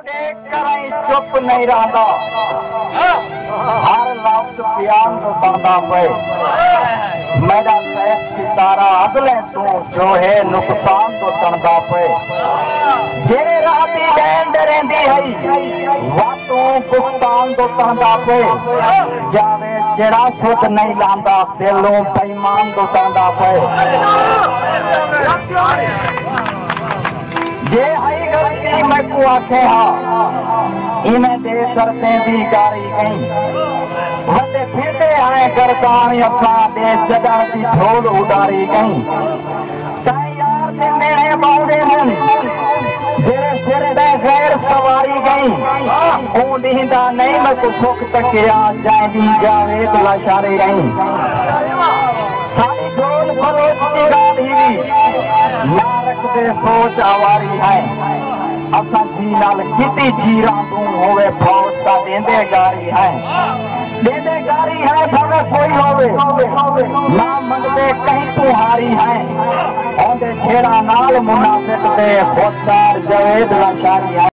चुप नहीं रहता। हर लफ्ज प्यान तो करता पे मेरा सैफ सितारा अगले तू जो है नुकसान तो तनदा पे जेरे राती बैंड रेंदी है। वा तू तो तनदा पे जावे जेड़ा सुख नहीं लादा, दिलों बेईमान तो तनदा पे जे आई गलती मैं को आखे हा इन दे सर ते भी गारी कई वते फिरते आए गरदान अपना दे जगह दी ढोल उडारी कई ताई यार ते मेरे बाउदे मन जेरे सिर दे गैर सवारी गई ओ दींदा नहीं मैं को सुख तक याद जांदी जावे तो लाशारे गई सारी ढोल फरोश की रात ਨਾ ਰੱਖਦੇ ਸੋਚ ਆਵਾਰੀ ਹੈ ਅਸਾਂ ਜੀ ਨਾਲ ਕੀਤੀ ਜੀਰਾਂ ਤੂੰ ਹੋਵੇ ਫੌਜ ਦਾ ਦੇਂਦੇ ਗਾਰੀ ਹੈ ਦੇਂਦੇ ਗਾਰੀ ਹੈ ਭਾਵੇਂ ਕੋਈ ਹੋਵੇ ਨਾ ਮੰਗਦੇ ਕਹੀਂ ਤੂੰ ਹਾਰੀ ਹੈ ਆਉਂਦੇ ਛੇੜਾ ਨਾਲ ਮੁਨਾਫਿਕ ਦੇ ਖੁਦਦਾਰ ਜਵੇਦ ਲਾਸ਼ਾਰੀ ਹੈ